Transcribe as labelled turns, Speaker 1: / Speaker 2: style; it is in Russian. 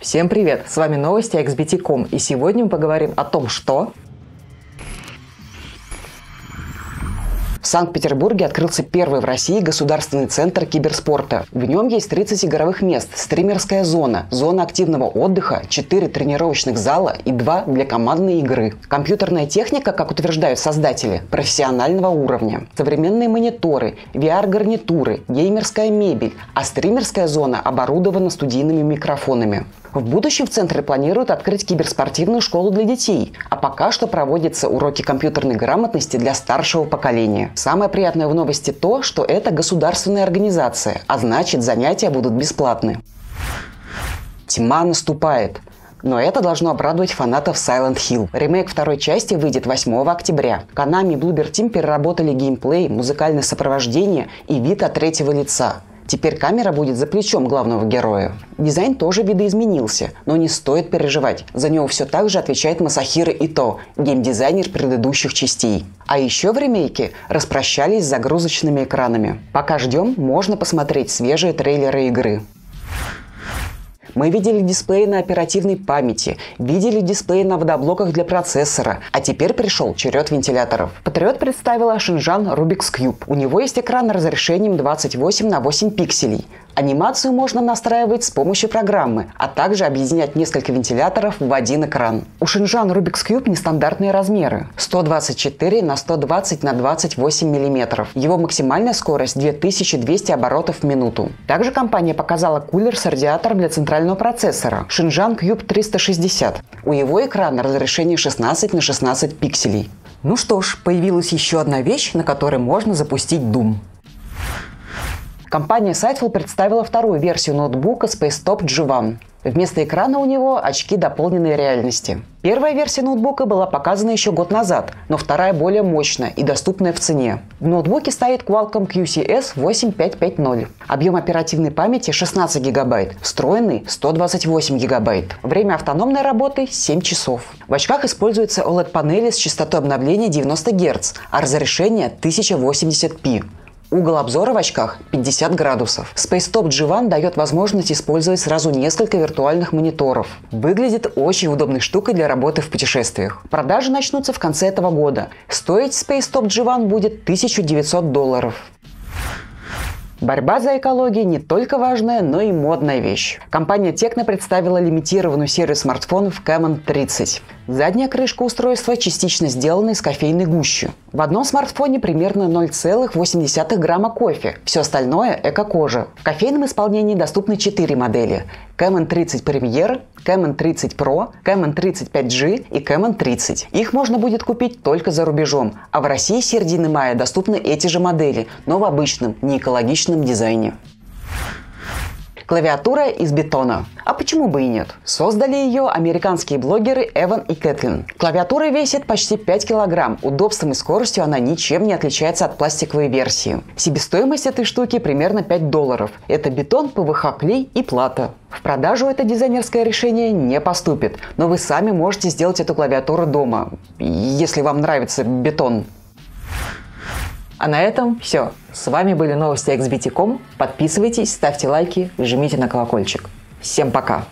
Speaker 1: Всем привет! С вами новости XBT.com и сегодня мы поговорим о том, что В Санкт-Петербурге открылся первый в России государственный центр киберспорта. В нем есть 30 игровых мест, стримерская зона, зона активного отдыха, 4 тренировочных зала и 2 для командной игры. Компьютерная техника, как утверждают создатели, профессионального уровня. Современные мониторы, VR-гарнитуры, геймерская мебель, а стримерская зона оборудована студийными микрофонами. В будущем в центре планируют открыть киберспортивную школу для детей, а пока что проводятся уроки компьютерной грамотности для старшего поколения. Самое приятное в новости то, что это государственная организация, а значит занятия будут бесплатны. Тьма наступает. Но это должно обрадовать фанатов Silent Hill. Ремейк второй части выйдет 8 октября. Konami и Bloober Team переработали геймплей, музыкальное сопровождение и вид от третьего лица. Теперь камера будет за плечом главного героя. Дизайн тоже видоизменился, но не стоит переживать. За него все так же отвечает Масахира Ито, геймдизайнер предыдущих частей. А еще в ремейке распрощались с загрузочными экранами. Пока ждем, можно посмотреть свежие трейлеры игры. Мы видели дисплей на оперативной памяти, видели дисплей на водоблоках для процессора, а теперь пришел черед вентиляторов. Patriot представила Shenzhen Rubik's Cube. У него есть экран разрешением 28 на 8 пикселей. Анимацию можно настраивать с помощью программы, а также объединять несколько вентиляторов в один экран. У Shenzhen Rubik's Cube нестандартные размеры – 124 на 120 на 28 мм. Его максимальная скорость 2200 оборотов в минуту. Также компания показала кулер с радиатором для центрального процессора Shenzhen Cube 360. У его экрана разрешение 16 на 16 пикселей. Ну что ж, появилась еще одна вещь, на которой можно запустить Doom. Компания Sightful представила вторую версию ноутбука SpaceTop G1. Вместо экрана у него очки дополненной реальности. Первая версия ноутбука была показана еще год назад, но вторая более мощная и доступная в цене. В ноутбуке стоит Qualcomm QCS 8550. Объем оперативной памяти 16 гигабайт, встроенный 128 гигабайт. Время автономной работы 7 часов. В очках используются OLED-панели с частотой обновления 90 Гц, а разрешение 1080p. Угол обзора в очках 50 градусов. SpaceTop G1 дает возможность использовать сразу несколько виртуальных мониторов. Выглядит очень удобной штукой для работы в путешествиях. Продажи начнутся в конце этого года. Стоить SpaceTop G1 будет 1900 долларов. Борьба за экологию не только важная, но и модная вещь. Компания Tecno представила лимитированную серию смартфонов Camon 30. Задняя крышка устройства частично сделана из кофейной гущи. В одном смартфоне примерно 0,8 грамма кофе, все остальное – эко-кожа. В кофейном исполнении доступны 4 модели – Camon 30 Premier, Camon 30 Pro, Camon 30 5G и Camon 30. Их можно будет купить только за рубежом, а в России середины мая доступны эти же модели, но в обычном, не экологичном дизайне. Клавиатура из бетона. А почему бы и нет? Создали ее американские блогеры Эван и Кэтлин. Клавиатура весит почти 5 килограмм. Удобством и скоростью она ничем не отличается от пластиковой версии. Себестоимость этой штуки примерно 5 долларов. Это бетон, ПВХ клей и плата. В продажу это дизайнерское решение не поступит, но вы сами можете сделать эту клавиатуру дома, если вам нравится бетон. А на этом все. С вами были новости XBT.com. Подписывайтесь, ставьте лайки, жмите на колокольчик. Всем пока!